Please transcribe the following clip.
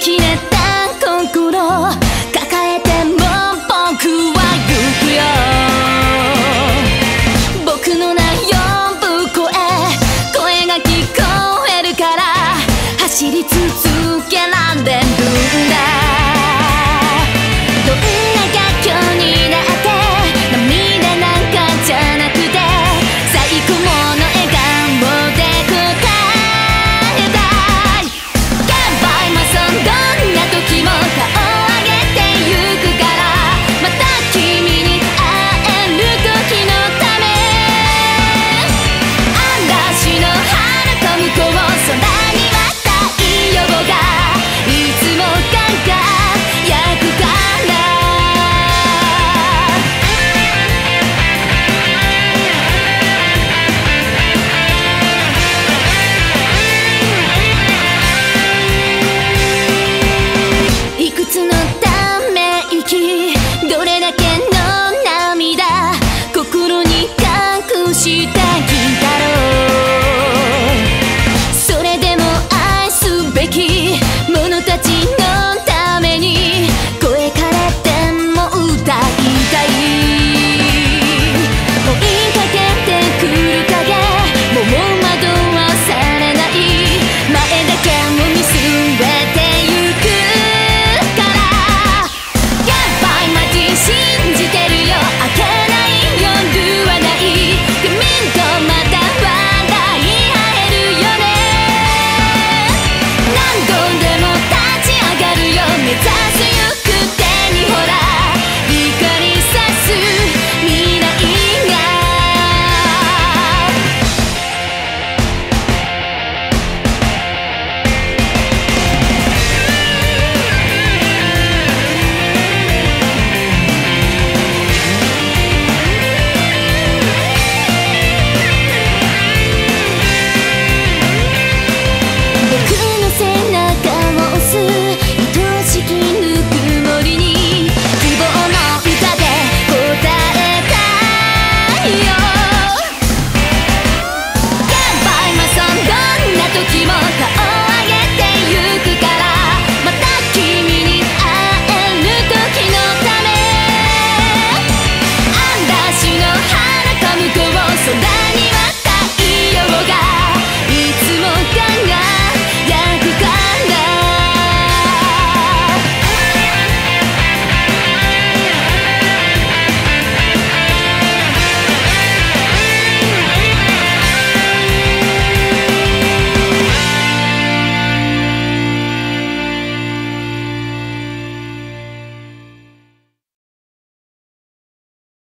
切れた心抱えても僕は行くよ僕の名呼ぶ声声が聞こえるから走り続け